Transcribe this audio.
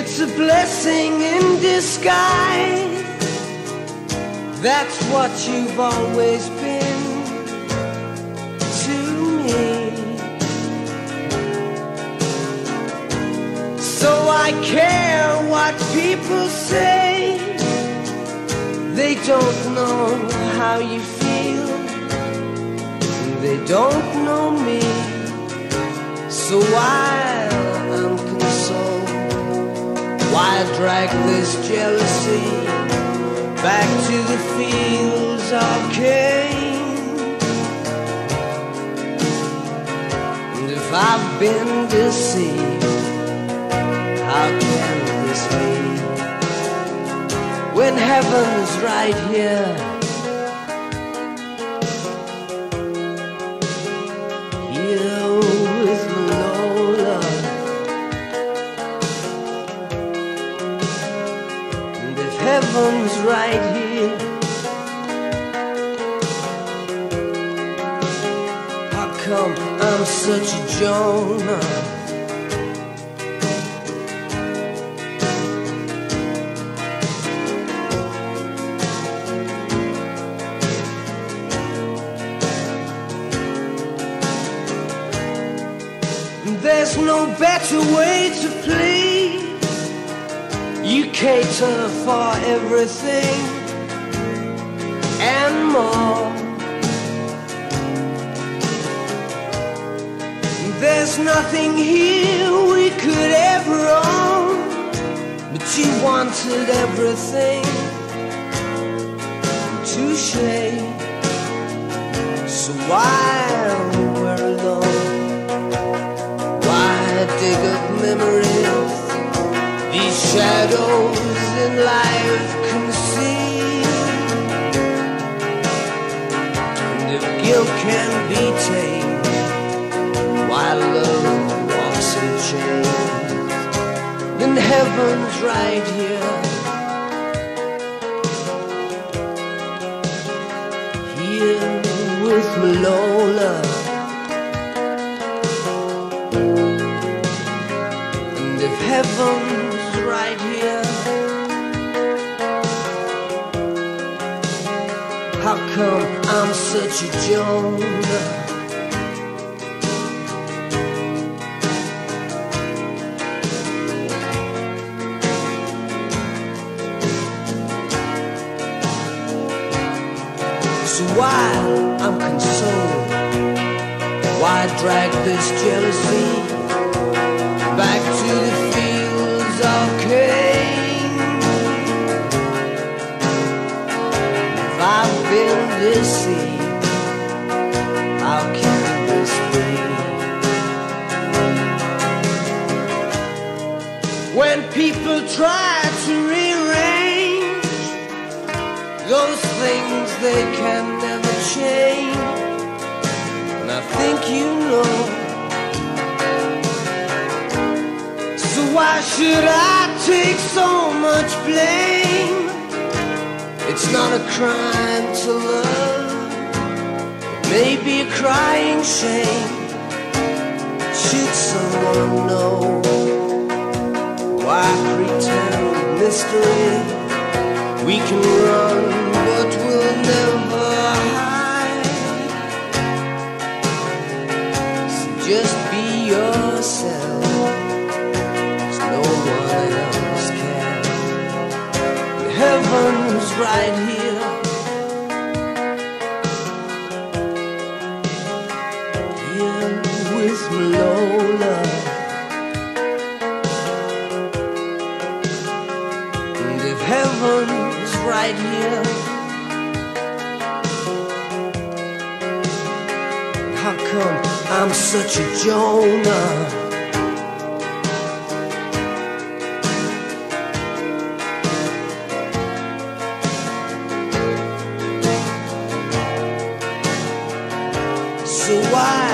It's a blessing in disguise. That's what you've always been to me. So I care what people say. They don't know how you feel. They don't know me. So while why drag this jealousy back to the fields of Cain? And if I've been deceived, how can this be? When heaven's right. Here heaven's right here, how come I'm such a Jonah? There's no better way to please. You cater for everything and more. There's nothing here we could ever own, but you wanted everything to shade. So while we're alone. Why dig up memories? Shadows in life conceal. And if guilt can be tamed, why love walks in chains? Then heaven's right here. Here with Lola. And if heaven's right here, how come I'm such a Jonah? So while I'm consoled, why drag this jealousy how can this be? When people try to rearrange those things they can never change. And I think you know. So why should I take so much blame? It's not a crime to love. It may be a crying shame. Should someone know why pretend mystery? We can run, but we'll never hide. So just be yourself. Right here. Here with Lola. And if heaven's right here, how come I'm such a Jonah? So why